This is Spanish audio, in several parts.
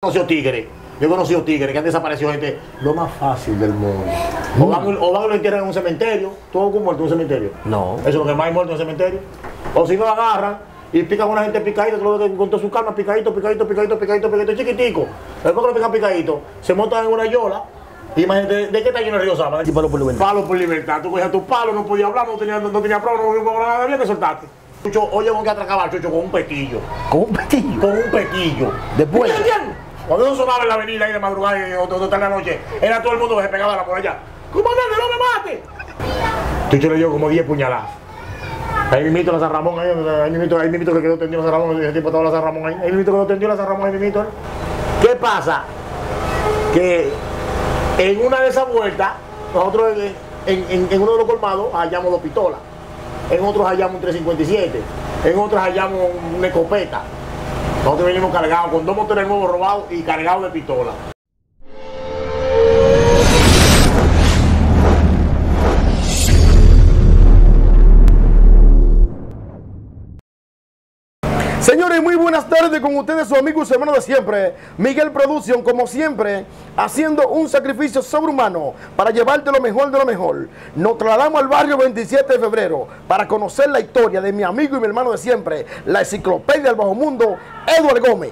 conocido tigres. Yo he conocido tigres que han desaparecido gente lo más fácil del mundo. O van, o van y lo entierran en un cementerio. ¿Tú has muerto en un cementerio? No. Eso es lo que más hay muerto en un cementerio. O si no lo agarran y pican a una gente picadita, que lo con toda su calma, picadito, picadito, picadito, picadito, picadito, chiquitico. Después que lo pican picadito, se montan en una yola. Imagínate, ¿de qué está lleno el río Sama? Y palo por libertad. Palo por libertad. Tú cogías tu palo, no podías hablar, no tenía, no tenía prueba, no podía nada, que soltarte. Chucho, oye, con que atracaba al Chucho con un petillo. Con un petillo. Con un petillo. Después. ¿Me entiendes? Cuando eso sonaba en la avenida ahí de madrugada y o o- en la noche, era todo el mundo que se pegaba a la por allá. ¡Comandante, no me mate! Chucho le dio como 10 puñaladas. Ahí mismito la San Ramón, ahí, ahí mismito, ahí mismito que quedó tendido San Ramón, ese tipo estaba la San Ramón ahí. Ahí mismito quedó tendido la San Ramón, ahí mismito. ¿eh? ¿Qué pasa? Que en una de esas vueltas, nosotros en, en- en uno de los colmados hallamos dos pistolas, en otros hallamos un 357, en otros hallamos una escopeta. Nosotros venimos cargados con dos motores nuevos robados y cargados de pistola. Tardes con ustedes, su amigo y su hermano de siempre, Miguel Production, como siempre, haciendo un sacrificio sobrehumano para llevarte lo mejor de lo mejor. Nos trasladamos al barrio 27 de febrero para conocer la historia de mi amigo y mi hermano de siempre, la enciclopedia del bajo mundo, Eduardo Gómez.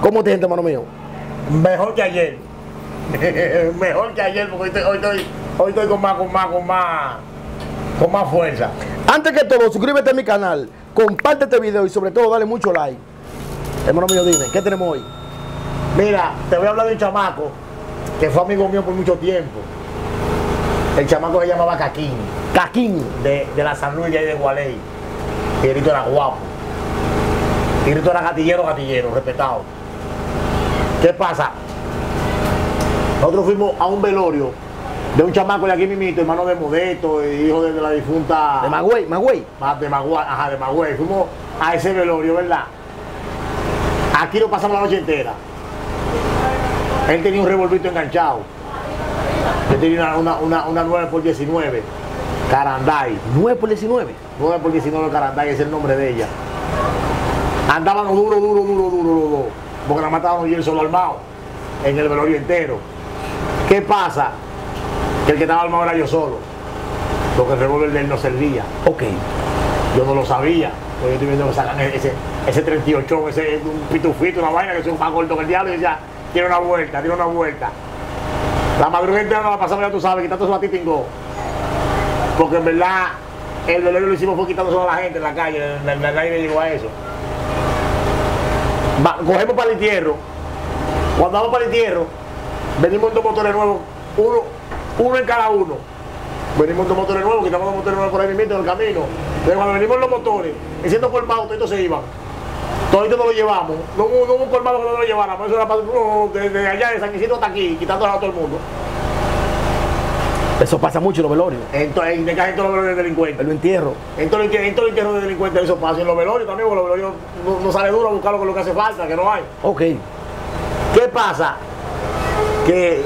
¿Cómo te sientes, hermano mío? Mejor que ayer. Mejor que ayer, porque hoy estoy, hoy estoy, hoy estoy con más, con más, con más, con más fuerza. Antes que todo, suscríbete a mi canal, comparte este video y sobre todo dale mucho like. Hermano mío, dime, ¿qué tenemos hoy? Mira, te voy a hablar de un chamaco que fue amigo mío por mucho tiempo. El chamaco se llamaba Caquín, Caquín. de, de la San Luis de ahí de Gualey. Tigrito era guapo. Tigrito era gatillero, gatillero, respetado. ¿Qué pasa? Nosotros fuimos a un velorio de un chamaco de aquí mimito, hermano de Modesto, hijo de, de la difunta. De Magüey, Magüey. Ah, de Magüey, ajá, de Magüey. Fuimos a ese velorio, ¿verdad? Aquí lo pasamos la noche entera. Él tenía un revolvito enganchado. Él tenía una, una, una, una 9 por 19 Caranday. 9 por 19. 9 por 19 Caranday es el nombre de ella. Andaban duro, duro, duro, duro, duro. Porque la mataban y él solo armado. En el velorio entero. ¿Qué pasa? Que el que estaba armado era yo solo. Porque el revólver de él no servía. Ok. Yo no lo sabía. Pues yo estoy viendo que sacan ese, ese 38, ese un pitufito, una vaina que es más corto que el diablo y decía, tiene una vuelta, tiene una vuelta. La madrugada entera no la pasamos, ya tú sabes, quitando su tingó. Porque en verdad, el velorio lo hicimos fue quitándose a la gente en la calle, na- na- nadie llegó a eso. Cogemos para el entierro. Cuando vamos para el entierro, venimos en dos motores nuevos, uno, uno en cada uno. Venimos en dos motores nuevos, quitamos dos motores nuevos por ahí mismo en el camino. Pero cuando venimos en los motores, y siendo colmados, todos se iban. Todos no lo llevamos. No hubo, no hubo un colmado que no lo lleváramos. Eso era para, no, desde allá de San Isidro hasta aquí, quitándolo a todo el mundo. Eso pasa mucho en los velorios. Entonces, en casi todos los velorios de delincuentes. Lo entierro. En el que- en todo el entierro de delincuentes eso pasa. En los velorios también, porque los velorios no, no sale duro a buscar lo que hace falta, que no hay. Ok. ¿Qué pasa? Que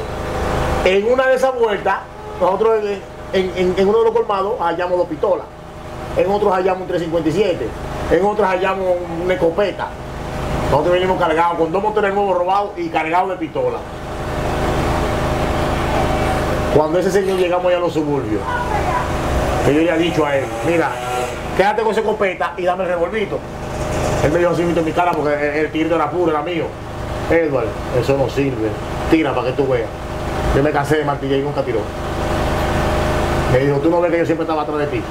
en una de esas vueltas, nosotros en, en- en- en uno de los colmados hallamos dos pistolas, en otros hallamos un 357, en otros hallamos una escopeta. Nosotros venimos cargados con dos motores nuevos robados y cargados de pistola. Cuando ese señor llegamos allá a los suburbios, yo le he dicho a él, mira, quédate con esa escopeta y dame el revolvito. Él me dijo así en mi cara porque el, el tiro era puro, era mío. Edward, eso no sirve. Tira para que tú veas. Yo me cansé de martillar y nunca tiró. Me dijo, tú no ves que yo siempre estaba atrás de ti.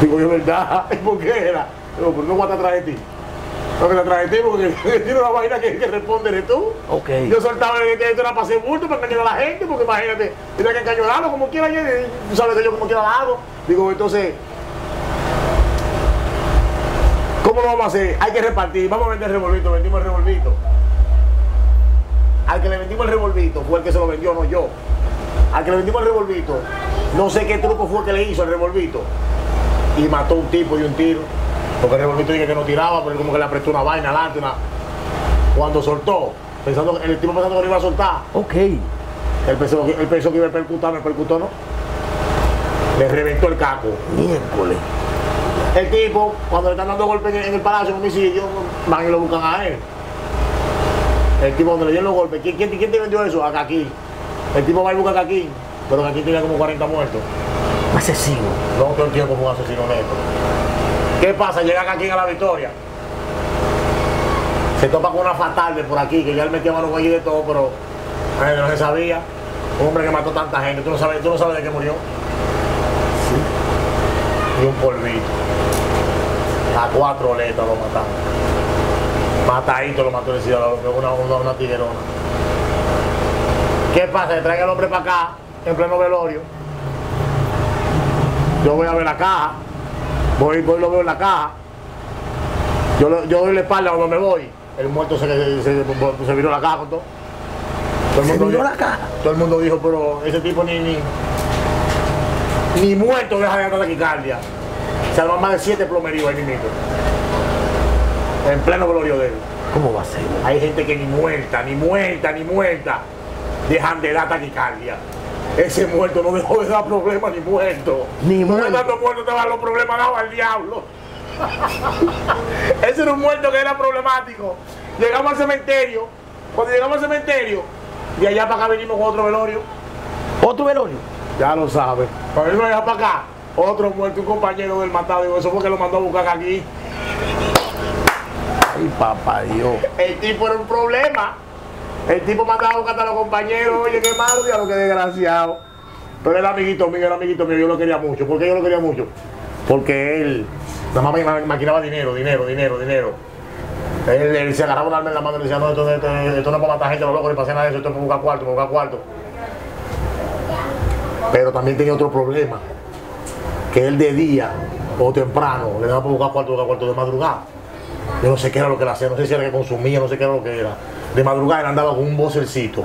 Digo, yo, ¿verdad? ¿Y por qué era? Digo, pero no voy a atrás de ti. No que atrás de ti porque tiene una vaina que, que responde de tú. Ok. Yo soltaba el que era para hacer bulto, para engañar a la gente, porque imagínate, tenía que engañarlo como quiera, yo, tú sabes que yo como quiera la hago. Digo, entonces, ¿cómo lo vamos a hacer? Hay que repartir, vamos a vender el revolvito, vendimos el revolvito. Al que le vendimos el revolvito fue el que se lo vendió, no yo. Al que le vendimos el revolvito, no sé qué truco fue el que le hizo el revolvito. Y mató un tipo de un tiro. Porque el revolvito dije que no tiraba, pero él como que le apretó una vaina adelante, una... Cuando soltó, pensando, el tipo pensando que lo iba a soltar, Ok. él pensó, que- él pensó que iba a percutar, me percutó, ¿no? Le reventó el caco. Miércoles. El tipo, cuando le están dando golpes en, en el palacio, en homicidio, van y lo buscan a él. El tipo donde le dieron los golpes. ¿Quién, quién, quién te vendió eso? A Caquín. El tipo va y busca a Caquín. Pero Caquín tenía como 40 muertos. Asesino. No todo el tiempo como un asesino neto. ¿Qué pasa? Llega Caquín a la victoria. Se topa con una fatal de por aquí, que ya él metía mano allí de todo, pero no se sabía. Un hombre que mató tanta gente. Tú no sabes, tú no sabes de qué murió. Y un polvito. A cuatro letras lo mataron. Matadito lo mató el ciudadano, una, una, una tiguerona. ¿Qué pasa? Le traen el hombre para acá, en pleno velorio. Yo voy a ver la caja. Voy, voy lo veo en la caja. Yo, yo doy la espalda cuando me voy. El muerto se, se, se, se viró la caja con todo. Todo el mundo dijo- la caja. Todo el mundo dijo, pero ese tipo ni, ni, ni muerto deja de andar taquicardia. Se arman más de siete plomeríos ahí mismo. En pleno glorio de él. ¿Cómo va a ser? Hay gente que ni muerta, ni muerta, ni muerta, dejan de dar taquicardia. Ese muerto no dejó de dar problemas ni muerto. Ni no muerto. dando muerto te van los problemas dados al diablo. Ese era un muerto que era problemático. Llegamos al cementerio. Cuando llegamos al cementerio, de allá para acá venimos con otro velorio. ¿Otro velorio? Ya lo sabes. Cuando venimos allá para acá, otro muerto, un compañero del matado. Eso fue que lo mandó a buscar aquí. Ay, papá Dios. El tipo era un problema. El tipo mandaba a buscar a los compañeros, oye, qué malo, lo que desgraciado. Pero era amiguito mío, era amiguito mío, yo lo quería mucho. ¿Por qué yo lo quería mucho? Porque él nada más ma- maquinaba dinero, dinero, dinero, dinero. Él, se agarraba un arma en la mano y decía, no, esto, esto- esto no es para matar gente, los locos, ni para hacer nada de eso, esto es para buscar cuarto, para buscar cuarto. Pero también tenía otro problema, que él de día o temprano le daba para buscar cuarto, buscar cuarto de madrugada. Yo no sé qué era lo que él hacía, no sé si era que consumía, no sé qué era lo que era. De madrugada él andaba con un bocercito,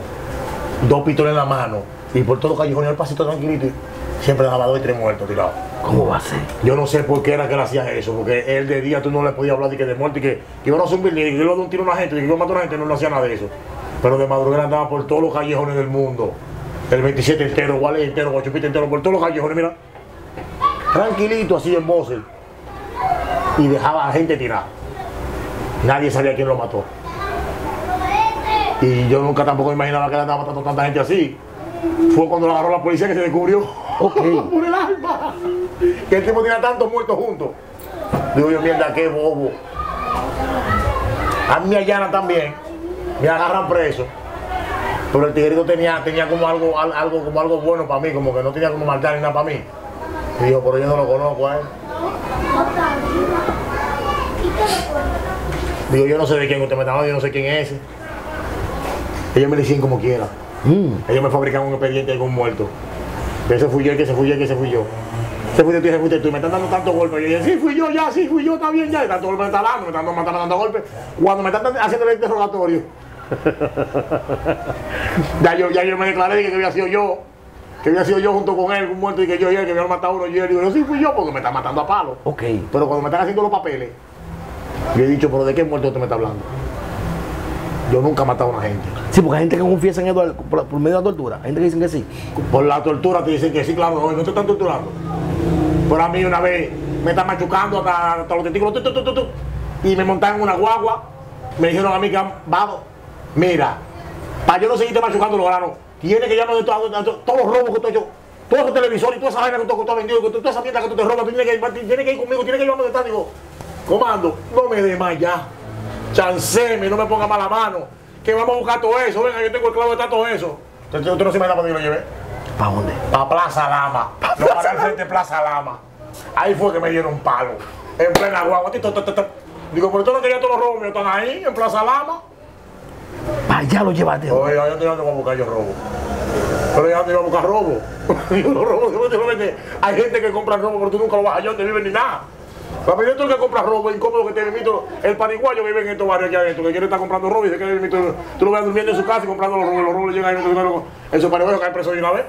dos pistolas en la mano, y por todo callejones el pasito tranquilito, y siempre dejaba dos y tres muertos tirados. ¿Cómo va a ser? Yo no sé por qué era que él hacía eso, porque él de día tú no le podías hablar de que de muerte y que, que iba a hacer un ni que iba a dar un tiro a una gente, ni que iba a matar a una gente, no, no hacía nada de eso. Pero de madrugada andaba por todos los callejones del mundo. El 27 entero, Wally entero, Guachupita entero, por todos los callejones, mira. Tranquilito así en Bosel. Y dejaba a la gente tirada. Nadie sabía quién lo mató. Y yo nunca tampoco imaginaba que él andaba matando tanta gente así. Fue cuando lo agarró la policía que se descubrió. Ok. por el alma. Que el tipo tenía tantos muertos juntos. Digo yo, mierda, qué bobo. A mí me allanan también. Me agarran preso. Pero el tiguerito tenía, tenía como algo, al- algo, como algo bueno para mí, como que no tenía como maldad ni nada para mí. Y digo, pero yo no lo conozco a él. Digo, yo no sé de quién usted me está hablando, yo no sé quién es ese. Ellos me decían como quiera. Mm. Ellos me fabrican un expediente con un muerto. Ese fui yo, que ese fui yo, que ese fui yo. Ese fuiste tú, ese fuiste tú. Y me están dando tantos golpes. Y yo dije, sí, fui yo, ya, sí, fui yo, está bien, ya. Y tantos golpes me están dando, me están dando, me están dando golpes. Cuando me están haciendo el interrogatorio, ya, yo, ya yo me declaré de que había sido yo. Que había sido yo junto con él, un muerto, y que yo y él, que me habían matado uno y él. Y yo, sí, fui yo, porque me están matando a palo. Ok. Pero cuando me están haciendo los papeles, yo he dicho, pero ¿de qué muerto usted me está hablando? Yo nunca he matado a una gente. Sí, porque hay gente que confiesa en Eduardo por, por medio de la tortura. Hay gente que dicen que sí. Por la tortura te dicen que sí, claro, no, no te están torturando. Pero a mí una vez me están machucando hasta, hasta los testículos, tu, tu, tu, y me montaron en una guagua. Me dijeron a mí que vamos, mira, para yo no seguirte machucando los granos, tienes que llamar de todo- de todo- todos los robos que tú has hecho, todos los televisores y toda esa vaina que tú, que tú has vendido, que tú- toda esa mierda que tú te robas, tú tienes que, ir- tienes que ir conmigo, tienes que llevarme de tal. Digo, comando, no me des más ya, chanceme, no me ponga mala mano, que vamos a buscar todo eso, venga, yo tengo el clavo de todo eso. Usted usted no se imagina para dónde yo lo llevé. ¿Para dónde? Para Plaza Lama. No, para el frente de Plaza Lama. Ahí fue que me dieron un palo. En plena guagua. Digo, pero tú no querías todos los robos míos. Están ahí, en Plaza Lama. Para allá lo llevaste. Oye, yo te voy a buscar yo robo. Pero ya te iba a buscar robo. Yo definitivamente, hay gente que compra robo, pero tú nunca lo vas a hallar, no te vive ni nada. De los que compra robo, incómodo que te invito, el pariguayo vive en estos barrios aquí adentro, que quiere estar comprando robo y dice que invito, tú lo ves durmiendo en su casa y comprando los robos, los robos le llegan ahí, no esos pariguayos caen presos de una vez.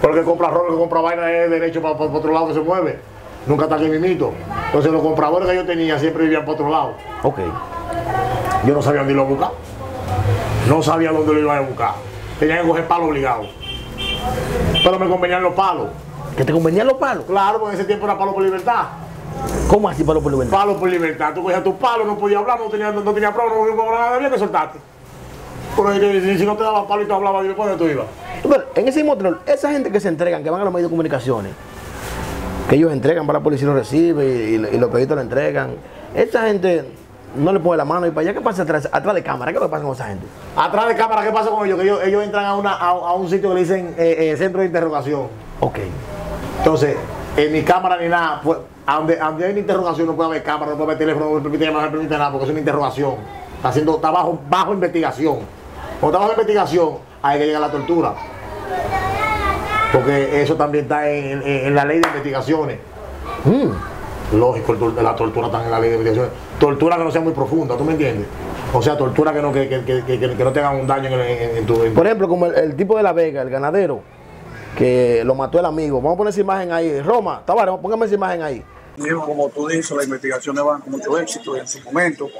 Pero el que compra robo, el que compra vaina es derecho para, otro lado que se mueve. Nunca está aquí mismito. Entonces los compradores que yo tenía siempre vivían para otro lado. Ok. Yo no sabía dónde lo iba a buscar. No sabía dónde lo iba a buscar. Tenía que coger palos obligados. Pero me convenían los palos. ¿Que te convenían los palos? Claro, porque en ese tiempo era palo por libertad. ¿Cómo así palo por libertad? Palo por libertad. Tú cogías tus palos, no podías hablar, no tenía, no, no tenía prueba, no podía nada, había que soltarte. Pero si, no te daba palo y te hablaba, dime, ¿por dónde tú ibas? Bueno, en ese mismo tren, esa gente que se entregan, que van a los medios de comunicaciones, que ellos entregan, para la policía lo recibe y, y los pedidos lo entregan, esa gente no le pone la mano y para allá, ¿qué pasa atrás, atrás de cámara? ¿Qué es lo que pasa con esa gente? Atrás de cámara, ¿qué pasa con ellos? Que ellos, ellos entran a, una, a, a un sitio que le dicen eh, eh, centro de interrogación. Ok. Entonces, eh, ni cámara ni nada. Pues, a donde, donde hay una interrogación no puede haber cámara, no puede haber teléfono, no permite llamar, no permite nada, porque es una interrogación. Está, haciendo, está bajo, bajo investigación. Cuando está bajo investigación, hay que llegar a la tortura. Porque eso también está en, en- en la ley de investigaciones. Mm. Lógico, el la tortura está en la ley de investigaciones. Tortura que no sea muy profunda, ¿tú me entiendes? O sea, tortura que no, que, que, que, que- no tenga un daño en, en- en tu... en- Por ejemplo, como el, el tipo de La Vega, el ganadero, que lo mató el amigo. Vamos a poner esa imagen ahí. Roma, Tavares, póngame esa imagen ahí. Como tú dices, las investigaciones van con mucho éxito y en su momento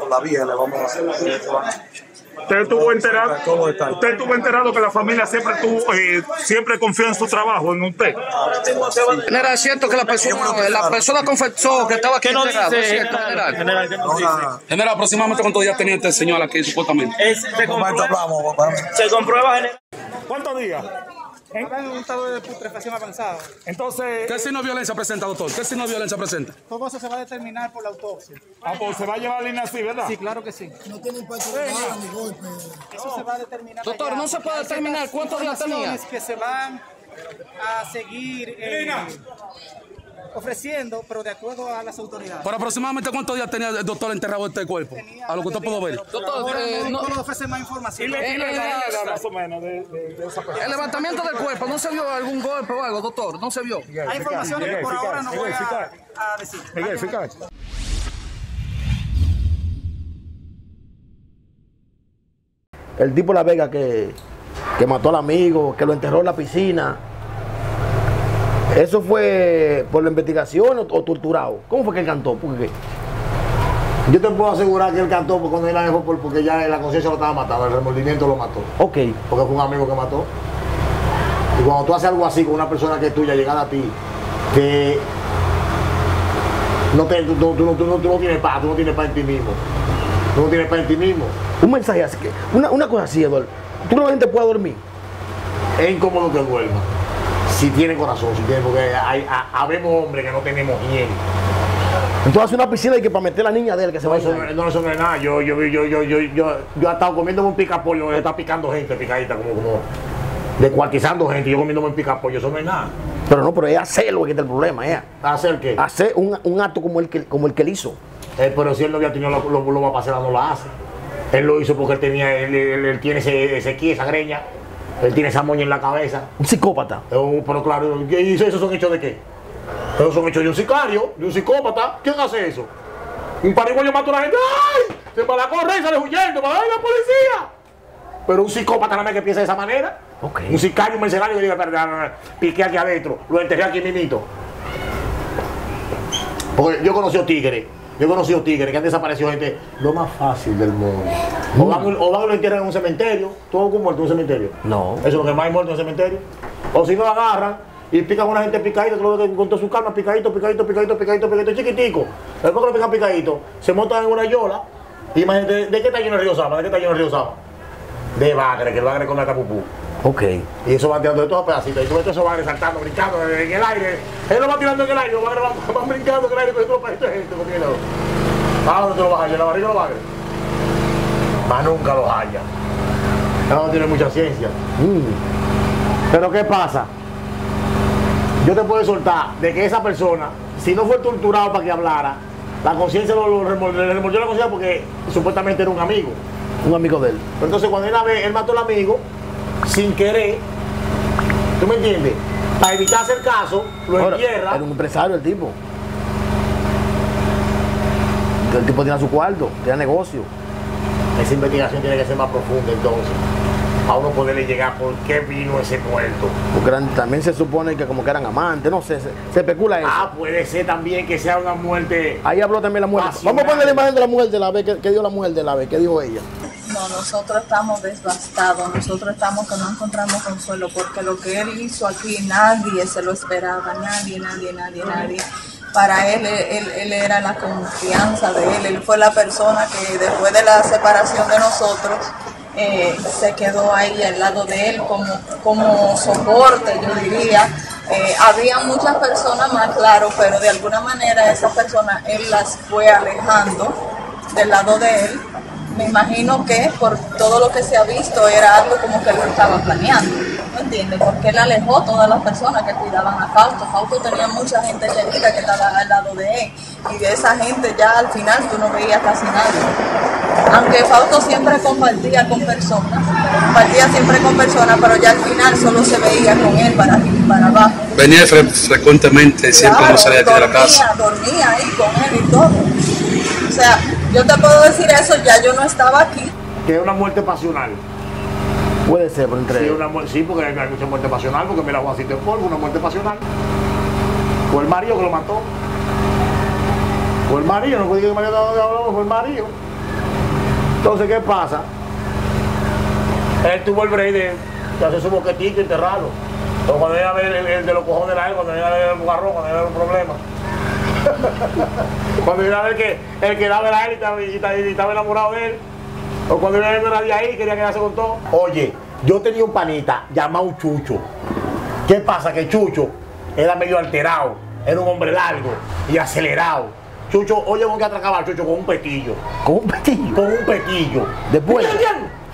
todavía le vamos a hacer Usted estuvo enterado, usted estuvo enterado que la familia siempre tuvo, eh, siempre confió en su trabajo, en usted. General, es cierto que la persona, la persona confesó que estaba aquí ¿es cierto, general? Ahora, General, aproximadamente cuántos días tenía este señor aquí, supuestamente. momento hablamos, papá. ¿Cuántos días? Está en un estado de putrefacción avanzada. Entonces, ¿Qué signo de violencia presenta, doctor? ¿Qué signo de violencia presenta? Todo eso se va a determinar por la autopsia. ah, pues se va a llevar línea así, ¿verdad? Sí, claro que sí. No tiene impacto ni golpe. Eso se va a determinar. Doctor, allá. no se puede determinar cuántos días tenía. que se van a seguir eh, ofreciendo, pero de acuerdo a las autoridades. Pero aproximadamente cuántos días tenía el doctor enterrado este cuerpo, Tenía a lo que usted pudo ver. Pero ahora no, no le ofrece más información. le, y le Eh, da eh, la edad más o menos de, de- de esa persona. El levantamiento del cuerpo, ¿no se vio algún golpe o algo, doctor? ¿No se vio? Hay informaciones que por ahora no voy a, a decir. Miguel, fíjate. El tipo de La Vega que, que mató al amigo, que lo enterró en la piscina. ¿Eso fue por la investigación o, o torturado? ¿Cómo fue que él cantó? ¿Por qué? Yo te puedo asegurar que él cantó porque cuando él la dejó por- porque ya la conciencia lo estaba matando, el remordimiento lo mató. Ok. Porque fue un amigo que mató. Y cuando tú haces algo así con una persona que es tuya, llegada a ti, que no, te, tú, tú- tú tú no- tú no tienes paz, tú no tienes paz en ti mismo. Tú no tienes paz en ti mismo. Un mensaje así. que- Una, una cosa así, Eduardo. Tú no la gente puede dormir. Es incómodo que duerma. Si tiene corazón, si tiene, porque hay, ha- habemos hombres que no tenemos hiel. Entonces una piscina y que para meter a la niña de él que se No, vaya. eso, no- no, eso no es nada. Yo, yo, yo, yo, yo, yo, yo he estado comiéndome un picapollo, está picando gente, picadita, como, como descuartizando gente, yo comiéndome un picapollo, eso no es nada. Pero no, pero es hacerlo que está el problema, es ¿Hacer qué? hacer un, un acto como el que como el que él hizo. Eh, pero si él no había tenido lo, lo, lo va a pasar, no lo hace. Él lo hizo porque él tenía, él, él- él tiene ese, ese ki, esa greña, él tiene esa moña en la cabeza. Un psicópata. Pero claro, ¿y eso- esos son hechos de qué? Esos son hechos de un sicario, de un psicópata. ¿Quién hace eso? Un pariguayo mata a una gente, ¡ay! Se va a correr y sale huyendo, ¡ay, la policía! Pero un psicópata nada más que piensa de esa manera. Ok. Un sicario, un mercenario que diga, perdón, piqué aquí adentro, lo enterré aquí mimito. Porque yo he conocido tigres, yo he conocido tigres que han desaparecido gente lo más fácil del mundo. O van, o van y lo entierran en un cementerio, todo con muerto en un cementerio. No. Eso es lo que más hay muerto en el cementerio. O si no lo agarran y pican a una gente picadita, que lo ven con toda su calma, picadito, picadito, picadito, picadito, picadito, chiquitico. Después que lo pican picadito, se montan en una yola. Y imagínate, ¿de, de qué está lleno el río Sama? ¿De qué está lleno el río Sama? De bagre, que el bagre come hasta pupú. Ok. Y eso va tirando de todos pedacitos. Y tú ves todos esos bagres saltando, brincando en el aire. Él lo va tirando en el aire, van, van brincando en el aire con todos los pedacitos de gente. comiendo. ¿A dónde tú lo vas a la barriga de los bagres? Más nunca los halla. No tiene mucha ciencia. Mm. Pero ¿qué pasa? Yo te puedo soltar de que esa persona, si no fue torturado para que hablara, la conciencia lo, lo remol- le remolvió la conciencia porque supuestamente era un amigo. Un amigo de él. Pero entonces cuando él, ve, él mató al amigo, sin querer, ¿tú me entiendes? Para evitar hacer caso, lo Ahora, entierra. era un empresario el tipo. El tipo tenía su cuarto, tenía negocio. Esa investigación tiene que ser más profunda entonces. A uno poderle llegar por qué vino ese muerto. Porque eran- también se supone que como que eran amantes, no sé, se, se especula eso. Ah, puede ser también que sea una muerte. Ahí habló también la. Pasional. Vamos a poner la imagen de la mujer de la vez, que, que dio la mujer de la vez, que dijo ella. No, nosotros estamos devastados, nosotros estamos que no encontramos consuelo porque lo que él hizo aquí nadie se lo esperaba, nadie, nadie, nadie, nadie. Para él, él, él era la confianza de él, él fue la persona que después de la separación de nosotros, eh, se quedó ahí al lado de él como, como soporte, yo diría. Eh, había muchas personas más, claro, pero de alguna manera esas personas él las fue alejando del lado de él. Me imagino que por todo lo que se ha visto era algo como que él lo estaba planeando, ¿no entiendes? Porque él alejó todas las personas que cuidaban a Fausto. Fausto tenía mucha gente querida que estaba al lado de él y de esa gente ya al final tú no veías casi nadie. Aunque Fausto siempre compartía con personas, compartía siempre con personas, pero ya al final solo se veía con él para arriba y para abajo. Venía fre- frecuentemente, siempre Claro, no salía de la casa. Dormía ahí con él y todo. O sea, yo te puedo decir eso, ya yo no estaba aquí. Que es una muerte pasional. Puede ser, pero entre Sí, una sí, porque hay, mucha muerte pasional, porque mira Juancito en polvo, una muerte pasional. Fue el marido que lo mató. Fue el marido, no puede decir que el marido hablamos, fue el marido. Entonces, ¿qué pasa? Él tuvo el break de, de hacer su boquetito y enterrarlo. Pero cuando iba a ver el, el de los cojones era él, cuando iba a ver el bugarrón, cuando iba a ver un problema. cuando iba a ver que el que daba era él y estaba, y estaba- y estaba enamorado de él. O cuando iba a ver nadie ahí, quería quedarse con todo. Oye, yo tenía un panita llamado Chucho. ¿Qué pasa? Que Chucho era medio alterado, era un hombre largo y acelerado. Chucho, oye, con que atracaba a Chucho con un petillo. con un petillo. Con un petillo. Después.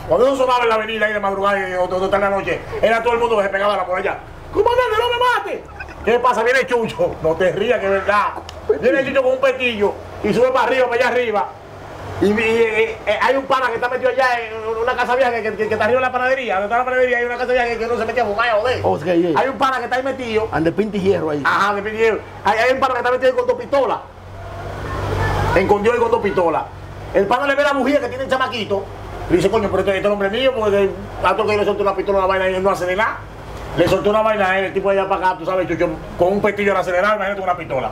Cuando eso sonaba en la avenida ahí de madrugada y o o- o tarde de la noche, era todo el mundo que se pegaba a la por allá. ¡Comandante, no me mate! ¿Qué pasa? Viene Chucho. No te rías, que es verdad. Viene Chucho con un petillo y sube para arriba, para allá arriba. Y, y- y- eh, hay un pana que está metido allá en una casa vieja que, que- que está arriba de la panadería. Donde está la panadería hay una casa vieja que, que no se metía a fumar a joder. Oh, sí, sí. Hay un pana que está ahí metido. Ande pinta y hierro ahí. Ajá, me pidieron. Hay, hay un pana que está metido ahí con dos pistolas. Escondió ahí con dos pistolas. El pana le ve la bujía que tiene el chamaquito. Le dice, coño, pero este, este hombre es mío, porque tanto que yo le solté una pistola una vaina y él no hace de nada. Le soltó una vaina a él, el tipo de allá para acá, tú sabes, Chucho, con un petillo al acelerar, imagínate con una pistola.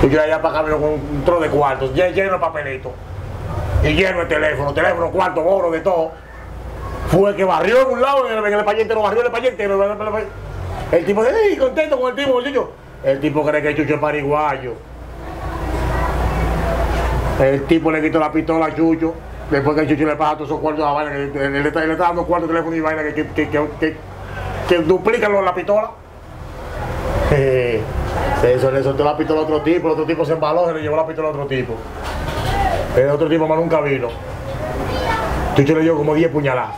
Chucho de allá para acá vino con un tro de cuartos, lle- lleno de papelito. Y lleno de teléfono, teléfono, cuarto, oro, de todo. Fue el que barrió en un lado, en el, en el payente, lo barrió en el payente. El, el- el- el tipo de, "Ey, contento con el tipo, el Chucho. El tipo cree que Chucho es pariguayo. El tipo le quitó la pistola a Chucho. Después que Chucho le pasa todos esos cuartos a vaina, que le está, le está dando cuartos, teléfono y vaina que, que, que, que, la pistola. Eh, eso le soltó la pistola a otro tipo, el otro tipo se embaló, se le llevó la pistola a otro tipo. El otro tipo más nunca vino. Chucho le dio como 10 puñaladas.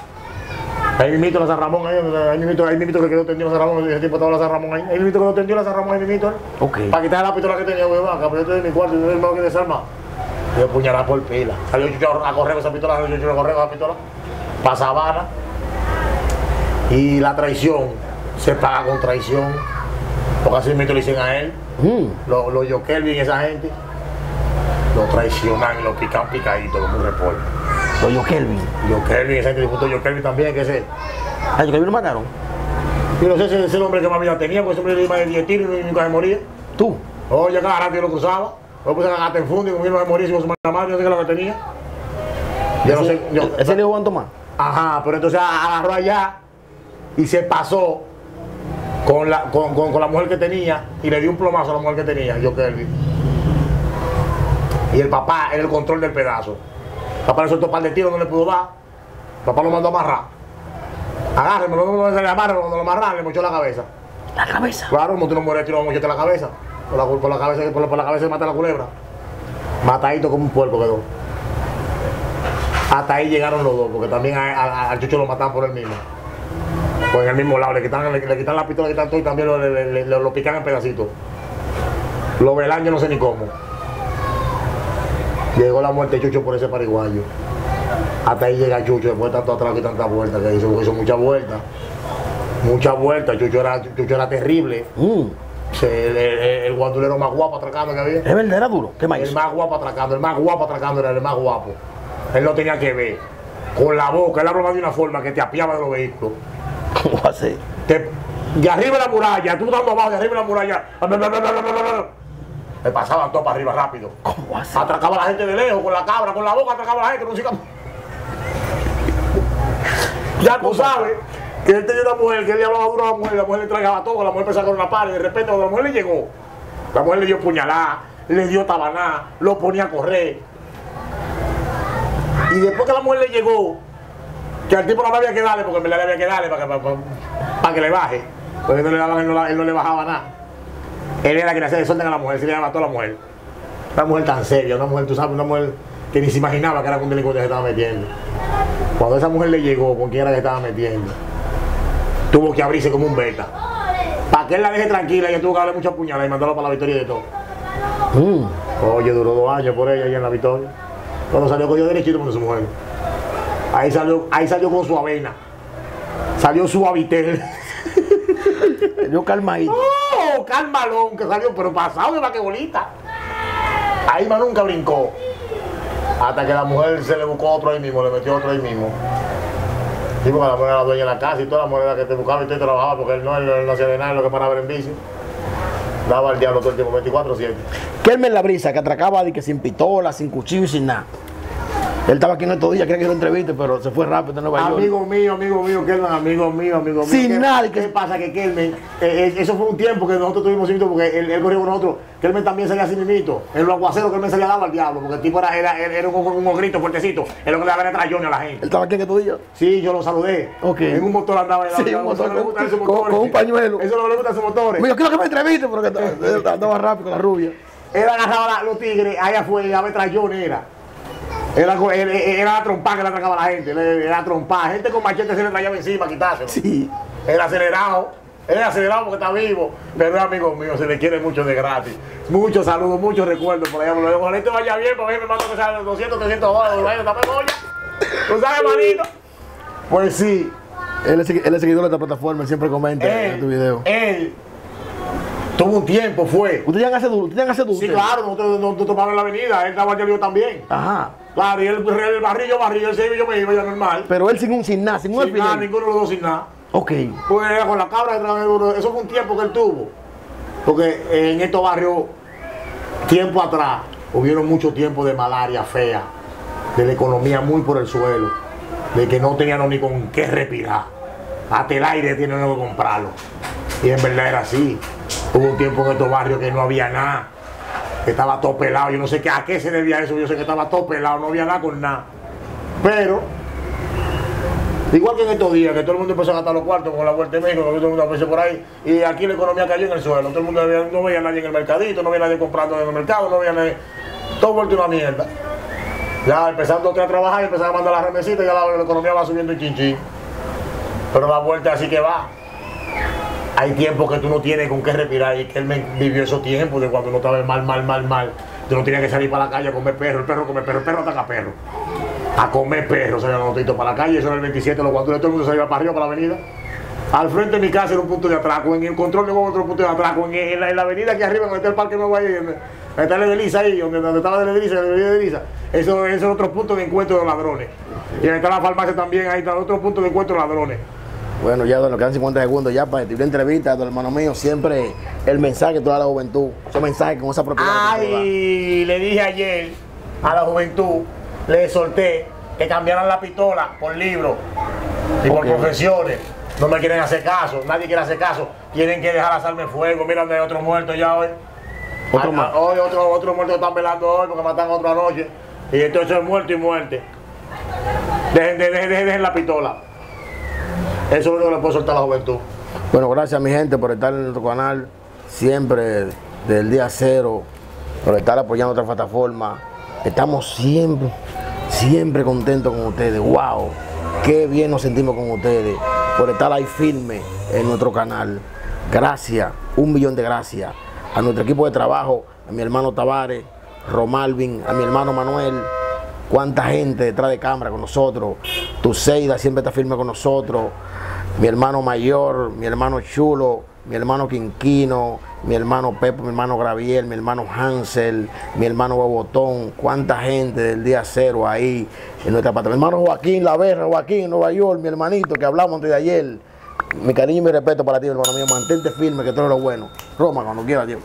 Ahí mismito la San Ramón, ahí, ahí ahí mismito que quedó tendido la San Ramón, ese tipo estaba la San Ramón ahí. Ahí mismito quedó tendido la San Ramón, ahí mismito. ¿eh? Ok. Para quitar la pistola que tenía, weón, acá, pero yo estoy en mi cuarto, yo no que desarma. Yo puñalada por pila. Salió Chucho a correr con esa pistola, salió Chucho a correr con esa pistola. Pa' Sabana. Y la traición se paga con traición. Porque así mismo le dicen a él. Mm. Los lo Yo Kelvin, esa gente, lo traicionan y lo pican picadito como un reporte. Doño Kelvin. Yo Kelvin, esa gente disputó Yo Kelvin también, que ese. Ay, Kelvin lo mataron. Yo no sé si ese es el hombre que más vida tenía, porque ese hombre le más de 10 tiros y nunca se moría. Tú. Oye, cada rato yo lo cruzaba. Yo puse a en fondo y conmigo no se moría, si su madre, yo sé que lo que tenía. Yo no sé. Yo, Ese le dijo Juan Tomás. Ajá, pero entonces agarró allá y se pasó con la, con, con- con la mujer que tenía y le dio un plomazo a la mujer que tenía, yo Kelvin. Y el papá era el control del pedazo. El papá le soltó un par de tiros, no le pudo dar. Papá lo mandó a amarrar. Agárreme, no, se le amarra, cuando lo amarraron le mochó la cabeza. La cabeza. Claro, como tú no mueres, tiro, mochete la cabeza. Por la, por la cabeza, por la, por la cabeza mata la culebra. Matadito como un puerco quedó. Hasta ahí llegaron los dos, porque también a- a- al Chucho lo mataban por el mismo. Pues en el mismo lado, le quitan, le, le quitan la pistola, le quitan todo y también lo, le- lo pican en pedacitos. Lo velan, yo no sé ni cómo. Llegó la muerte de Chucho por ese pariguayo. Hasta ahí llega Chucho, después de tanto atrás y tantas vueltas que hizo, hizo muchas vueltas. Muchas vueltas, Chucho era, Chucho era terrible. Mm. Se- el, el- el guandulero más guapo atracando que había. Es verdad, era duro. ¿Qué más El más guapo atracando, el más guapo atracando era el más guapo. Él no tenía que ver. Con la boca, él hablaba de una forma que te apiaba de los vehículos. ¿Cómo va a ser? Te- de arriba de la muralla, tú estando abajo, de arriba de la muralla. Me pasaban todo para arriba rápido. ¿Cómo va a ser? Atracaba a la gente de lejos, con la cabra, con la boca, atracaba a la gente, no. Ya tú sabes que él tenía una mujer, que él le hablaba duro a la mujer, la mujer le tragaba todo, la mujer empezó a sacar una par, y de repente cuando la mujer le llegó, la mujer le dio puñalada, le dio tabaná, lo ponía a correr. Y después que la mujer le llegó, que al tipo no había que darle, porque en verdad le había que darle para que, para, para- para que le baje. Porque no le daban, él no, la- él no le bajaba nada. Él era que le hacía desorden a la mujer, se le daba a toda la mujer. Una mujer tan seria, una mujer, tú sabes, una mujer que ni se imaginaba que era un delincuente que se estaba metiendo. Cuando esa mujer le llegó, con quién era que estaba metiendo, tuvo que abrirse como un beta. Para que él la deje tranquila, ella tuvo que darle mucha puñalada y mandarlo para la victoria de todo. Mm. Oye, duró dos años por ella allá en la victoria. Cuando salió cogió derechito con su mujer. Ahí salió, ahí salió con su avena. Salió su habitel. Yo calmadito. ¡Oh! Calmalón, que salió, pero pasado de vaquebolita. Ahí más nunca brincó. Hasta que la mujer se le buscó otro ahí mismo, le metió otro ahí mismo. Sí, porque la mujer era la dueña de la casa y toda la la que te buscaba y te trabajaba porque él no, él, él no hacía de nada, lo que paraba en bici. Daba al diablo todo el tiempo, 24-7. Kelmer La Brisa, que atracaba de que sin pistola, sin cuchillo y sin nada. Él estaba aquí en estos días, quería que lo entreviste, pero se fue rápido de Nueva York. Amigo mío, amigo mío, Kelman, amigo mío, amigo mío. Sin ¿Qué- nada, ¿Qué pasa? Que Kelman, eh, eh, eso fue un tiempo que nosotros tuvimos cinto porque él, él corrió con nosotros. Kelman también salía así mismito. En los aguaceros Kelman salía dado al diablo, porque el tipo era, era, era, un, un ogrito fuertecito. Es lo que le daba trayones a la Él gente. estaba aquí en estos días. Sí, yo lo saludé. Ok. En un motor andaba ahí. Sí, un motor eso le con- motores. con un pañuelo. Eso no le gustan esos motores. Mira, quiero que me entreviste porque andaba rápido con la rubia. Él agarraba los tigres, allá afuera, a ver trayones era. Era, era, la trompa que le atracaba a la gente, era trompa. Gente con machete se le traía encima, quitárselo. Sí. Era acelerado, era acelerado porque está vivo, pero es amigo mío, se le quiere mucho de gratis. Muchos saludos, muchos recuerdos por allá. Ojalá te vaya bien, porque me mando que sea 200, 300 dólares, dame. ¿Tú sabes, manito? Pues sí, Él es, él es seguidor de esta plataforma, él siempre comenta en tu video. él tuvo un tiempo, fue. ¿Ustedes llegan a hacer duro? ¿Ustedes llegan a hacer duro? Sí, claro, nosotros, nosotros tomamos en la avenida, él estaba yo también. Ajá. Claro, y él, el barrillo, barrillo, él se iba, yo me iba, yo normal. Pero él sin un sin nada, sin un Sin nada, ninguno de los dos sin nada. Ok. Pues con la cabra detrás de uno. Eso fue un tiempo que él tuvo. Porque en estos barrios, tiempo atrás, hubieron mucho tiempo de malaria fea, de la economía muy por el suelo, de que no tenían ni con qué respirar. Hasta el aire tienen que comprarlo. Y en verdad era así. Hubo un tiempo en estos barrios que no había nada. Que estaba todo pelado. Yo no sé qué, a qué se debía eso. Yo sé que estaba todo pelado, no había nada con nada. Pero Igual que en estos días, que todo el mundo empezó a gastar los cuartos con la vuelta de México, que todo el mundo apareció por ahí, y aquí la economía cayó en el suelo. Todo el mundo no veía a nadie en el mercadito, no veía a nadie comprando en el mercado, no veía a nadie. Todo vuelto una mierda. Ya empezando a trabajar empezando a mandar las remesitas, ya la, la economía va subiendo en chinchín. Pero la vuelta así que va. Hay tiempos que tú no tienes con qué respirar y que él me vivió esos tiempos de cuando uno estaba mal, mal, mal, mal. Tú no tenías que salir para la calle a comer perro, el perro come perro, el perro ataca perro. A comer perro, salían los notitos para la calle, eso era el 27, los cuantos todo el mundo se para arriba, para la avenida. Al frente de mi casa era un punto de atraco, en el control de otro punto de atraco, en, la, en la avenida aquí arriba, donde está el parque nuevo ahí, donde, está el de Elisa ahí, donde, donde estaba el de Elisa, el de Elisa. Eso, eso es otro punto de encuentro de ladrones. Y donde está la farmacia también, ahí está otro punto de encuentro de ladrones. Bueno, ya nos quedan 50 segundos ya para la entrevista a tu hermano mío. Siempre el mensaje que tú das a la juventud. Ese mensaje con esa propiedad. que. Ay, le dije ayer a la juventud, le solté que cambiaran la pistola por libros y por profesiones. No me quieren hacer caso, nadie quiere hacer caso. Tienen que dejar armas en fuego. Mira, donde hay otro muerto ya hoy. Otro Ah, más. ah, Hoy otro, otro muerto están velando hoy porque matan otro anoche. Y entonces es muerto y muerte. Dejen, dejen, dejen, dejen la pistola. Eso es lo que le puedo soltar a la juventud. Bueno, gracias mi gente por estar en nuestro canal. Siempre desde el día cero. Por estar apoyando otra plataforma. Estamos siempre, siempre contentos con ustedes. ¡Wow! Qué bien nos sentimos con ustedes. Por estar ahí firme en nuestro canal. Gracias, un millón de gracias. A nuestro equipo de trabajo, a mi hermano Tavares, Romalvin, a mi hermano Manuel, cuánta gente detrás de cámara con nosotros. Tu Seida siempre está firme con nosotros. Mi hermano mayor, mi hermano Chulo, mi hermano Quinquino, mi hermano Pepo, mi hermano Graviel, mi hermano Hansel, mi hermano Bobotón. Cuánta gente del día cero ahí en nuestra patria. Mi hermano Joaquín Laverra, Joaquín en Nueva York, mi hermanito que hablamos antes de ayer. Mi cariño y mi respeto para ti, hermano mío. Mantente firme, que todo es lo bueno. Roma, cuando quieras, Dios.